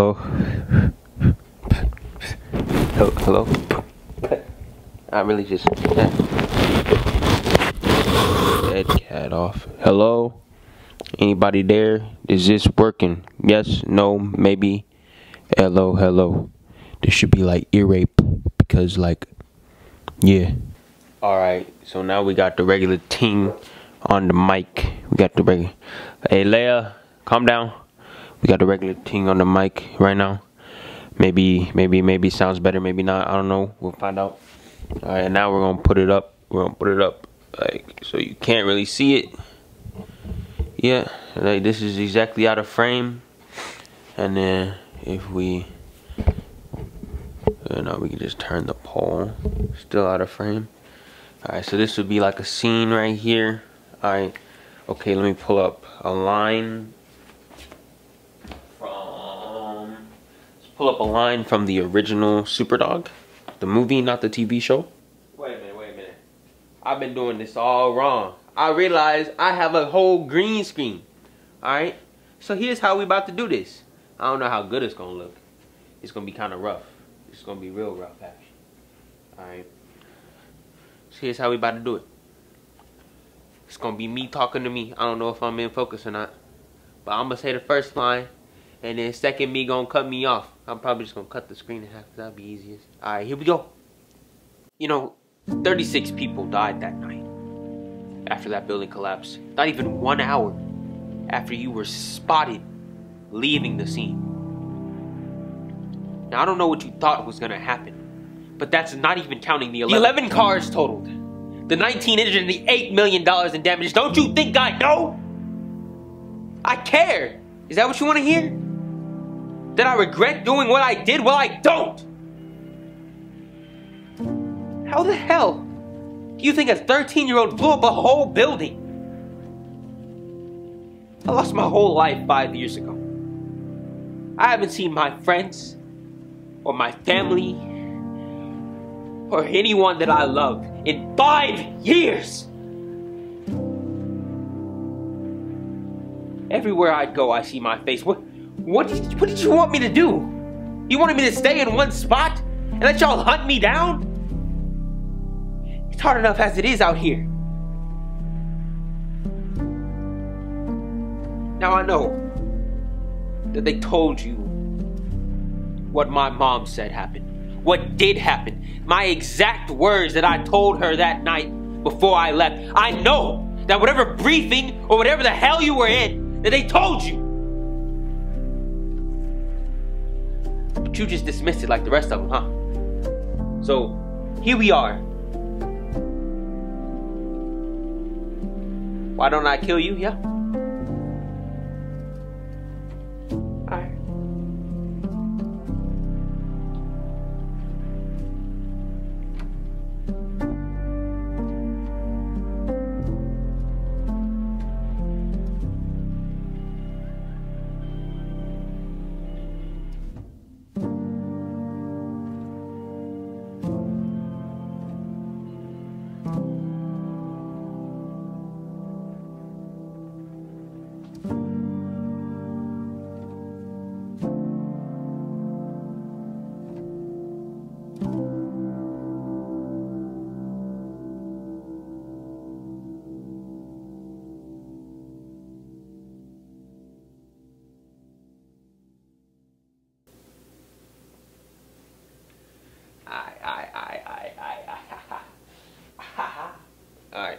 Hello? Hello? I really just dead cat off. Hello? Anybody there? Is this working? Yes, no, maybe. Hello, hello. This should be like ear rape because like yeah. Alright, so now we got the regular team on the mic. We got the regular Hey Leia, calm down. We got the regular thing on the mic right now. Maybe maybe maybe sounds better, maybe not. I don't know. We'll find out. Alright, now we're gonna put it up. We're gonna put it up like so you can't really see it. Yeah, like this is exactly out of frame. And then if we you know we can just turn the pole still out of frame. Alright, so this would be like a scene right here. Alright, okay, let me pull up a line from let's pull up a line from the original Superdog. The movie, not the TV show. Wait a minute, wait a minute. I've been doing this all wrong. I realize I have a whole green screen. Alright? So here's how we about to do this. I don't know how good it's gonna look. It's gonna be kinda rough. It's gonna be real rough actually. Alright. So here's how we about to do it. It's gonna be me talking to me. I don't know if I'm in focus or not. But I'm gonna say the first line and then second me gonna cut me off. I'm probably just gonna cut the screen in half because that'd be easiest. Alright, here we go. You know, 36 people died that night after that building collapsed. Not even one hour after you were spotted leaving the scene. Now, I don't know what you thought was gonna happen, but that's not even counting the 11, the 11 cars totaled, the 19 injured, and the $8 million in damage. Don't you think I know? I care. Is that what you wanna hear? That I regret doing what I did? Well, I don't. How the hell do you think a 13 year old blew up a whole building? I lost my whole life five years ago. I haven't seen my friends or my family or anyone that I love in five years. Everywhere I go, I see my face. What, what, did, what did you want me to do? You wanted me to stay in one spot and let y'all hunt me down? It's hard enough as it is out here. Now I know that they told you what my mom said happened. What did happen. My exact words that I told her that night before I left. I know that whatever briefing or whatever the hell you were in, that they told you. But you just dismissed it like the rest of them, huh? So here we are Why don't I kill you? Yeah. All right.